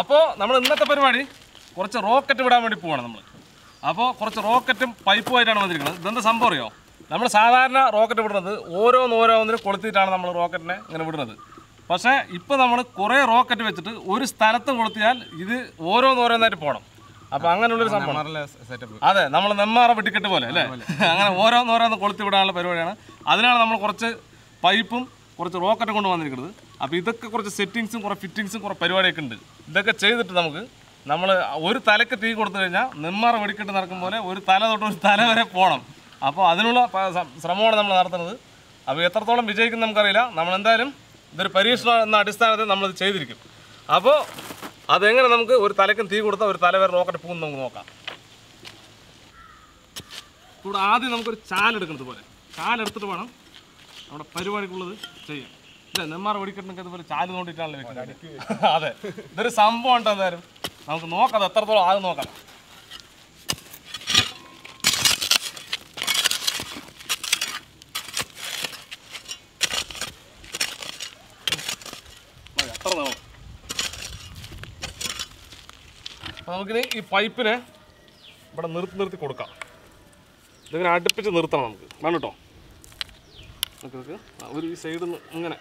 അപ്പോൾ നമ്മൾ ഇന്നത്തെ പരിപാടി കുറച്ച് റോക്കറ്റ് വിടാൻ വേണ്ടി പോവാണ് നമ്മൾ അപ്പോൾ കുറച്ച് റോക്കറ്റും പൈപ്പുമായിട്ടാണ് വന്നിരിക്കുന്നത്. ഇതെന്താ സംഭവം അറിയോ? നമ്മൾ സാധാരണ റോക്കറ്റ് വിടുന്നത് ഓരോന്നോരോന്നിനും കൊളുത്തിയിട്ടാണ് നമ്മൾ റോക്കറ്റിനെ ഇങ്ങനെ വിടുന്നത്. പക്ഷേ ഇപ്പോൾ നമ്മൾ കുറേ റോക്കറ്റ് വെച്ചിട്ട് ഒരു സ്ഥലത്ത് കൊളുത്തിയാൽ ഇത് ഓരോന്നോരോന്നായിട്ട് പോകണം അപ്പോൾ അങ്ങനെയുള്ളൊരു സംഭവം സെറ്റപ്പ് അതെ നമ്മൾ നെമ്മാറ വെട്ടിക്കെട്ട് പോലെ അല്ലേ? അങ്ങനെ ഓരോന്നോരോന്ന് കൊളുത്തി വിടാനുള്ള പരിപാടിയാണ്. അതിനാണ് നമ്മൾ കുറച്ച് പൈപ്പും കുറച്ച് റോക്കറ്റും കൊണ്ട് വന്നിരിക്കുന്നത്. അപ്പോൾ ഇതൊക്കെ കുറച്ച് സെറ്റിങ്സും കുറച്ച് ഫിറ്റിങ്സും കുറച്ച് പരിപാടിയൊക്കെ ഉണ്ട്. ഇതൊക്കെ ചെയ്തിട്ട് നമുക്ക് നമ്മൾ ഒരു തലക്ക് തീ കൊടുത്തു കഴിഞ്ഞാൽ നെമ്മാറ വെടിക്കെട്ട് നടക്കും പോലെ ഒരു തല തൊട്ട് ഒരു തല വരെ പോകണം അപ്പോൾ അതിനുള്ള ശ്രമമാണ് നമ്മൾ നടത്തുന്നത്. അപ്പോൾ എത്രത്തോളം വിജയിക്കും നമുക്കറിയില്ല. നമ്മൾ എന്തായാലും ഇതൊരു പരീക്ഷണം എന്ന അടിസ്ഥാനത്തിൽ നമ്മളിത് ചെയ്തിരിക്കും. അപ്പോൾ അതെങ്ങനെ നമുക്ക് ഒരു തലക്കും തീ കൊടുത്താൽ ഒരു തല വരെ റോക്കറ്റ് പോകുന്നു നമുക്ക് നോക്കാം. ഇവിടെ ആദ്യം നമുക്കൊരു ചാലെടുക്കുന്നത് പോലെ. ചാലെടുത്തിട്ട് വേണം നമ്മുടെ പരിപാടിക്കുള്ളത് ചെയ്യാം നെന്മാർ വെടിക്കെട്ടിനൊക്കെ ഇതുപോലെ ചാൽ നോണ്ടിട്ടാണല്ലോ വെക്കുന്നത്. അതെ. ഇതൊരു സംഭവം ഉണ്ട് എന്തായാലും? നമുക്ക് നോക്കാം എത്രത്തോളം ആദ്യം നോക്കാം. എത്ര. അപ്പൊ നമുക്കിനി ഈ പൈപ്പിനെ ഇവിടെ നിർത്തി നിർത്തി കൊടുക്കാം. ഇതിങ്ങനെ അടുപ്പിച്ച് നിർത്തണം നമുക്ക്. വേണം കേട്ടോ ഈ സൈഡിൽ നിന്ന്. ഇങ്ങനെ.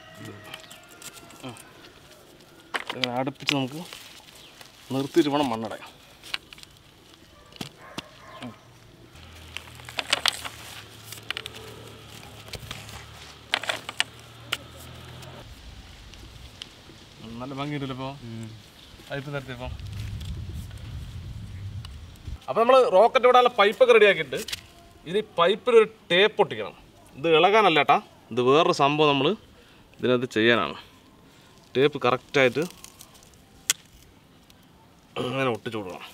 അടുപ്പിച്ച് നമുക്ക് നിർത്തിയിട്ട് വേണം. ഉം, നല്ല ഭംഗിയുണ്ടല്ലോ ഇപ്പോൾ പൈപ്പ് അപ്പൊ അപ്പോൾ നമ്മൾ റോക്കറ്റ് വിടാനുള്ള പൈപ്പൊക്കെ റെഡിയാക്കിയിട്ട് ഇനി പൈപ്പിൽ ഒരു ടേപ്പ് ഒട്ടിക്കണം. ഇത് ഇളകാനല്ല ഏട്ടാ ഇത് വേറൊരു സംഭവം നമ്മൾ ഇതിനകത്ത് ചെയ്യാനാണ്. ടേപ്പ് കറക്റ്റായിട്ട് അങ്ങനെ ഒട്ടിച്ചു കൊടുക്കണം.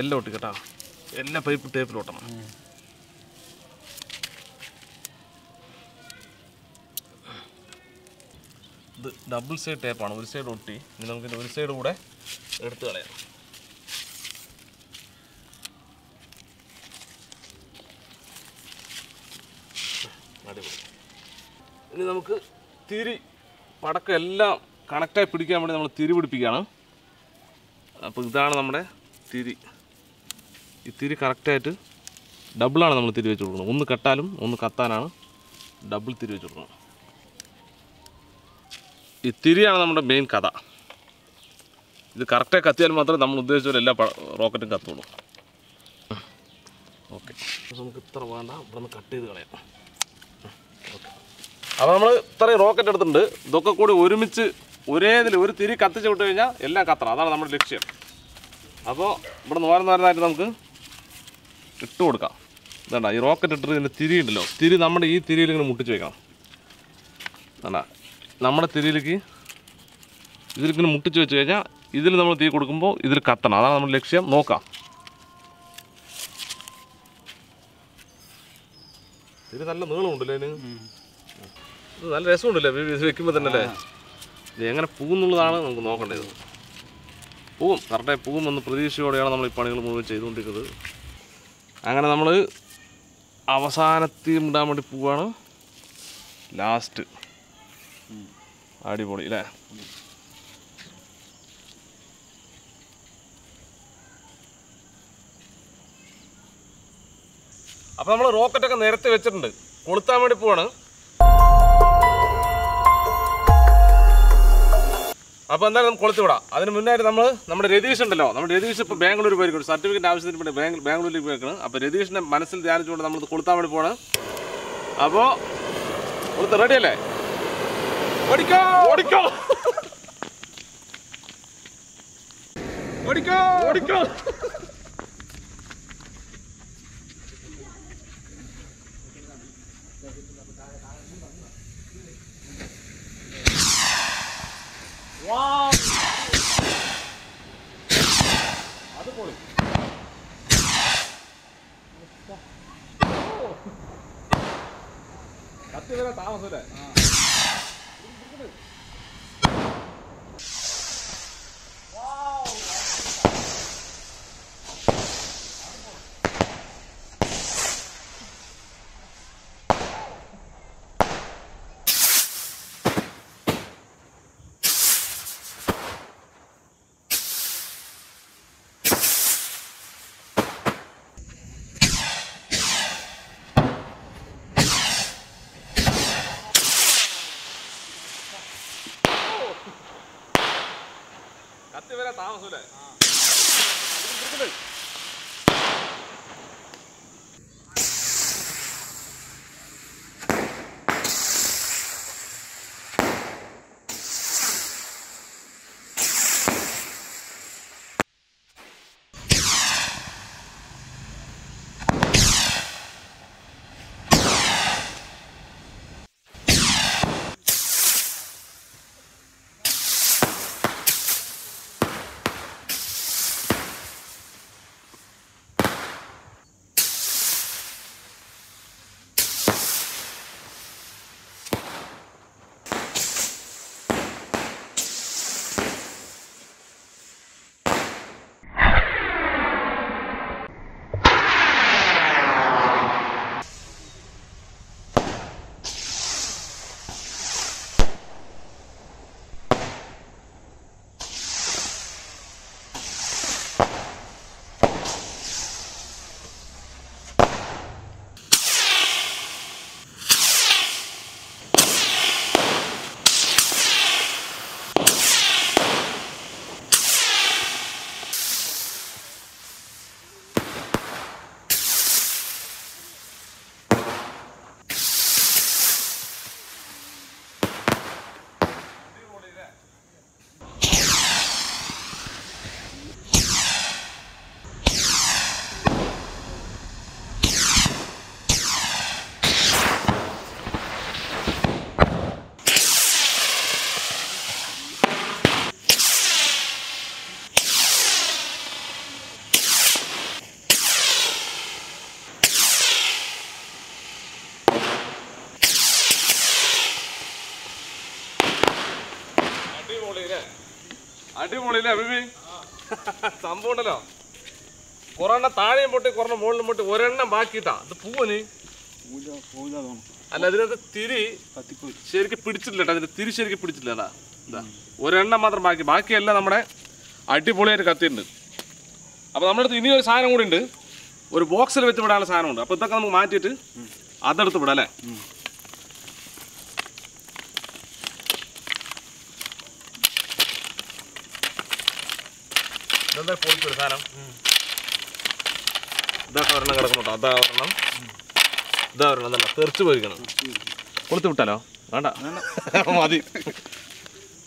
എല്ലാം ഒട്ടിക്കട്ടാ. എല്ലാ പൈപ്പ് ടേപ്പിൽ ഒട്ടണം. ഇത് ഡബിൾ സൈഡ് ടേപ്പാണ്. ഒരു സൈഡ് ഒട്ടി. ഇനി നമുക്കിന്റെ ഒരു സൈഡ് കൂടെ എടുത്ത് കളയാം. അടിപൊളി. ഇനി നമുക്ക് തിരി പടക്കം എല്ലാം കണക്റ്റായി പിടിക്കാൻ വേണ്ടി നമ്മൾ തിരി പിടിപ്പിക്കുകയാണ്. അപ്പോൾ ഇതാണ് നമ്മുടെ തിരി. ഈ തിരി കറക്റ്റായിട്ട് ഡബിളാണ് നമ്മൾ തിരി വെച്ച് കൊടുക്കുന്നത് ഒന്ന് കെട്ടാലും ഒന്ന് കത്താനാണ് ഡബിൾ തിരി വെച്ച് കൊടുക്കുന്നത് ഈ തിരിയാണ് നമ്മുടെ മെയിൻ കഥ. ഇത് കറക്റ്റായി കത്തിയാൽ മാത്രമേ നമ്മൾ ഉദ്ദേശിച്ച പോലെ എല്ലാ റോക്കറ്റും കത്തുള്ളൂ. ഓക്കെ. നമുക്ക് ഇത്ര വേണ്ട. ഇവിടെ നിന്ന് കട്ട് ചെയ്ത് കളയാം. അപ്പോൾ നമ്മൾ ഇത്രയും റോക്കറ്റ് എടുത്തിട്ടുണ്ട്. ഇതൊക്കെ കൂടി ഒരുമിച്ച് ഒരേ ഇതിൽ ഒരു തിരി കത്തിച്ച് വിട്ട് കഴിഞ്ഞാൽ എല്ലാം കത്തണം. അതാണ് നമ്മുടെ ലക്ഷ്യം. അപ്പോൾ ഇവിടെ നോരം നോരനായിട്ട് നമുക്ക് ഇട്ട് കൊടുക്കാം. വേണ്ട ഈ റോക്കറ്റ് ഇട്ടിട്ട് ഇതിന്റെ തിരി ഉണ്ടല്ലോ. തിരി നമ്മുടെ ഈ തിരിയിൽ ഇങ്ങനെ മുട്ടിച്ച് വെക്കണം. വേണ്ട നമ്മുടെ തിരിയിലേക്ക് ഇതിലിങ്ങനെ മുട്ടിച്ച് വെച്ച് കഴിഞ്ഞാൽ ഇതിൽ നമ്മൾ തീ കൊടുക്കുമ്പോൾ ഇതിൽ കത്തണം. അതാണ് നമ്മുടെ ലക്ഷ്യം. നോക്കാം. തിരി നല്ല നീളമുണ്ടല്ലേ അതിന് നല്ല രസമുണ്ടല്ലേ? ഇത് വെക്കുമ്പോൾ തന്നെ അല്ലേ? ഇത് എങ്ങനെ പൂന്നുള്ളതാണ് നമുക്ക് നോക്കേണ്ടത് പൂവും കറക്റ്റായി പൂവും എന്ന പ്രതീക്ഷയോടെയാണ് നമ്മൾ ഈ പണികൾ മുഴുവൻ ചെയ്തുകൊണ്ടിരിക്കുന്നത്. അങ്ങനെ നമ്മൾ അവസാനത്തിൽ ഇടാൻ വേണ്ടി പോവാണ്. ലാസ്റ്റ് അടിപൊളി അല്ലേ? അപ്പൊ നമ്മൾ റോക്കറ്റൊക്കെ നേരത്തെ വെച്ചിട്ടുണ്ട്. കൊളുത്താൻ വേണ്ടി പോവാണ്. അപ്പോൾ എന്തായാലും നമുക്ക് കൊളുത്തി വിടാം. അതിന് മുന്നായിട്ട് നമ്മൾ നമ്മുടെ രതീഷ് ഉണ്ടല്ലോ. നമ്മുടെ രതീഷ് ഇപ്പോൾ ബാംഗ്ലൂർ പോയിരിക്കും സർട്ടിഫിക്കറ്റ് ആവശ്യത്തിന് വേണ്ടി ബാംഗ്ലൂരിലേക്ക് പോയിരിക്കണം അപ്പോൾ രതീഷിന്റെ മനസ്സിൽ ധ്യാനിച്ചുകൊണ്ട് നമ്മൾ കൊളുത്താൻ വേണ്ടി പോകണം അപ്പോൾ കൊളുത്ത് റെഡി അല്ലേ? ഓടിക്കോ! ഓടിക്കോ! ഓടിക്കോ! ഓടിക്കോ! കത്തി വരാൻ そうだよ。അടിപൊളിയില്ലേ അഭിമി. സംഭവം ഉണ്ടല്ലോ കൊറോണ താഴെയും പൊട്ടി കൊറോണ മുകളിലും പൊട്ടി ഒരെണ്ണം ബാക്കിട്ടാ അത് പൂവന് അല്ല അതിനകത്ത് തിരി ശരിക്കും പിടിച്ചിട്ടില്ല അതിന്റെ തിരി ശരിക്കും പിടിച്ചിട്ടില്ല കേട്ടാ. ഒരെണ്ണം മാത്രം ബാക്കി. ബാക്കിയെല്ലാം നമ്മുടെ അടിപൊളിയായിട്ട് കത്തിയിട്ടുണ്ട്. അപ്പോൾ നമ്മുടെ അടുത്ത് ഇനി ഒരു സാധനം കൂടി ഉണ്ട്. ഒരു ബോക്സിൽ വെച്ച് വിടാനുള്ള സാധനമുണ്ട്. അപ്പോൾ ഇതൊക്കെ നമുക്ക് മാറ്റിയിട്ട് അതെടുത്ത് വിടാം അല്ലേ? ഇതെന്താ പൊളിച്ചൊരു സാധനം? ഇതൊക്കെ ഒരെണ്ണം കിടക്കുന്നുണ്ടോ. അതാ ഒരെണ്ണം. ഇതാ ഒരെണ്ണം. തന്നെ തെറിച്ച് പോയിരിക്കണം. കൊളുത്ത് വിട്ടാലോ? വേണ്ട. മതി.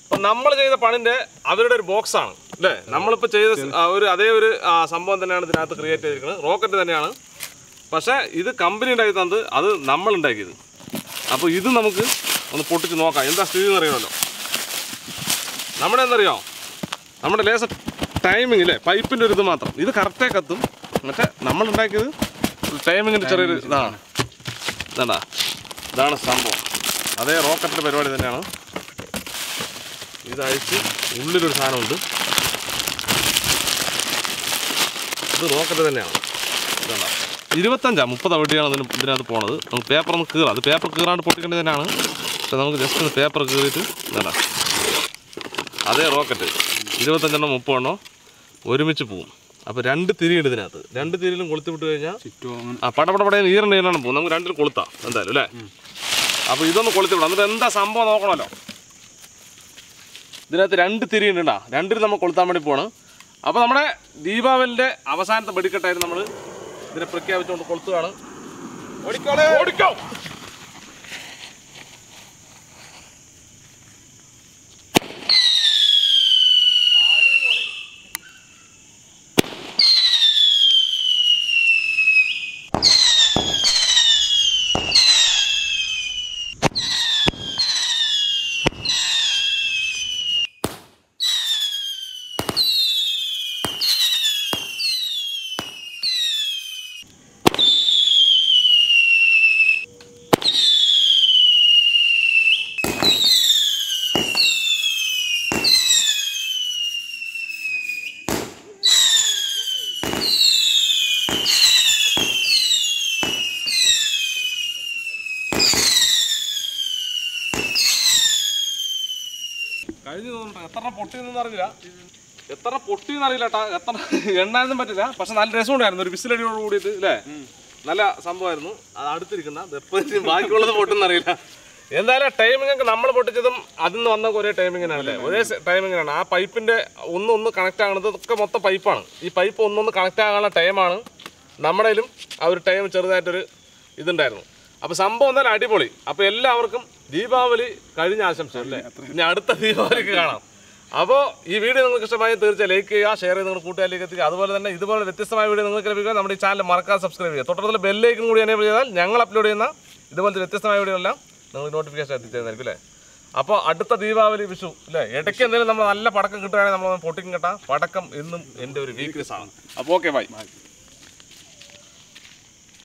അപ്പൊ നമ്മൾ ചെയ്ത പണിന്റെ അവരുടെ ഒരു ബോക്സ് ആണ്. അല്ലേ? നമ്മളിപ്പോ ചെയ്ത ഒരു അതേ ഒരു സംഭവം തന്നെയാണ് ഇതിനകത്ത് ക്രിയേറ്റ് ചെയ്തിരിക്കുന്നത്. റോക്കറ്റ് തന്നെയാണ്. പക്ഷേ ഇത് കമ്പനി ഉണ്ടാക്കി തന്നത് അത് നമ്മൾ ഉണ്ടാക്കിയത്. അപ്പോൾ ഇത് നമുക്ക് ഒന്ന് പൊട്ടിച്ച് നോക്കാം. എന്താ സ്ഥിതി എന്ന് അറിയണമല്ലോ? നമ്മുടെ എന്തറിയോ? നമ്മുടെ ലേസർ ടൈമിംഗ് അല്ലേ പൈപ്പിന്റെ ഒരു ഇത് മാത്രം. ഇത് കറക്റ്റേ കത്തും. മറ്റേ നമ്മൾ ഉണ്ടാക്കിയത് ടൈമിങ്ങിന്റെ ചെറിയൊരു ഇതാണ്. ഇതാണ്ടാ. ഇതാണ് സംഭവം. അതേ റോക്കറ്റിന്റെ പരിപാടി തന്നെയാണ്. ഇത് അഴിച്ച് ഉള്ളിലൊരു സാധനമുണ്ട്. ഇത് റോക്കറ്റ് തന്നെയാണ്. ഇതാണ്ടാ. ഇരുപത്തഞ്ചാണ് മുപ്പത് അവിടെയാണ് അതിന് ഇതിനകത്ത് പോണത്. നമുക്ക് പേപ്പർ ഒന്ന് കീറാം. അത് പേപ്പർ കീറാണ്ട് പൊട്ടിക്കേണ്ടത് തന്നെയാണ്. പക്ഷെ നമുക്ക് ജസ്റ്റ് ഒന്ന് പേപ്പർ കീറിയിട്ട് ഇതാണ്ടാ. അതേ റോക്കറ്റ് ഇരുപത്തഞ്ചെണ്ണം മുപ്പതെണ്ണോ ഒരുമിച്ച് പോവും. അപ്പോൾ രണ്ട് തിരിയുണ്ട് ഇതിനകത്ത്. രണ്ട് തിരിയിലും കൊളുത്തി വിട്ട് കഴിഞ്ഞാൽ ആ പടപടപട ഈറിന്റെ ഈറാണ് പോകും നമുക്ക് രണ്ടിലും കൊളുത്താം എന്തായാലും അല്ലേ? അപ്പോൾ ഇതൊന്ന് കൊളുത്തി വിടാം എന്നിട്ട് എന്താ സംഭവം നോക്കണമല്ലോ. ഇതിനകത്ത് രണ്ട് തിരി ഉണ്ടാ രണ്ടിൽ നമ്മൾ കൊളുത്താൻ വേണ്ടി പോവാണ് അപ്പോൾ നമ്മുടെ ദീപാവലിന്റെ അവസാനത്തെ വെടിക്കെട്ടായിരുന്നു നമ്മൾ ഇതിനെ പ്രഖ്യാപിച്ചുകൊണ്ട് കൊളുത്തുകയാണ് ഓടിക്കോ ഓടിക്കോ. എത്ര പൊട്ടിയെന്നൊന്നും അറിയില്ല. എത്ര പൊട്ടിയെന്ന് എത്ര എണ്ണാനൊന്നും പറ്റില്ല. പക്ഷെ നല്ല രസം ഉണ്ടായിരുന്നു ഒരു വിസിലടിയോട് കൂടിയിട്ട് അല്ലേ നല്ല സംഭവമായിരുന്നു. അത് അടുത്തിരിക്കുന്ന എപ്പോഴും ബാക്കിയുള്ളത് പൊട്ടുന്ന അറിയില്ല. എന്തായാലും ടൈമിംഗ് ഒക്കെ നമ്മൾ പൊട്ടിച്ചതും അതിൽ നിന്ന് വന്ന ഒരേ ടൈമിങ്ങിനാണ് അല്ലേ ഒരേ ടൈമിങ്ങിനാണ് ആ പൈപ്പിന്റെ ഒന്ന് ഒന്ന് കണക്ട് ആകുന്നത് ഒക്കെ മൊത്തം പൈപ്പാണ്. ഈ പൈപ്പ് ഒന്നൊന്ന് കണക്ട് ആകാനുള്ള ടൈമാണ് നമ്മുടെയിലും ആ ഒരു ടൈം ചെറുതായിട്ടൊരു ഇതുണ്ടായിരുന്നു. അപ്പോൾ സംഭവം എന്തായാലും അടിപൊളി. അപ്പോൾ എല്ലാവർക്കും ദീപാവലി കഴിഞ്ഞ ആശംസ അല്ലേ? ഇനി അടുത്ത ദീപാവലിക്ക് കാണാം. അപ്പോൾ ഈ വീഡിയോ നിങ്ങൾക്ക് ഇഷ്ടമായി തീർച്ചയായും ലൈക്ക് ചെയ്യുക ഷെയർ ചെയ്ത് നിങ്ങൾ കൂട്ടുകാരിലേക്ക് എത്തിക്കുക. അതുപോലെ തന്നെ ഇതുപോലെ വ്യത്യസ്തമായ വീഡിയോ നിങ്ങൾക്ക് ലഭിക്കുക നമ്മുടെ ഈ ചാനൽ മറക്കാതെ സബ്സ്ക്രൈബ് ചെയ്യുക. തൊട്ടടുത്തുള്ള ബെല്ലേക്കും കൂടി എനേബിൾ ചെയ്താൽ ഞങ്ങൾ അപ്ലോഡ് ചെയ്യുന്ന ഇതുപോലത്തെ വ്യത്യസ്തമായ വീഡിയോ എല്ലാം നിങ്ങൾക്ക് നോട്ടിഫിക്കേഷൻ എത്തിച്ചേരുന്നതായിരിക്കും അല്ലേ? അപ്പോൾ അടുത്ത ദീപാവലി വിഷു അല്ലേ? ഇടയ്ക്ക് എന്തെങ്കിലും നമ്മൾ നല്ല പടക്കം കിട്ടുകയാണെങ്കിൽ നമ്മൾ പൊട്ടിക്കും കേട്ടാ. പടക്കം എന്നും എന്റെ ഒരു വീക്ക്നെസ് ആണ്. അപ്പോൾ ഓക്കെ ബൈ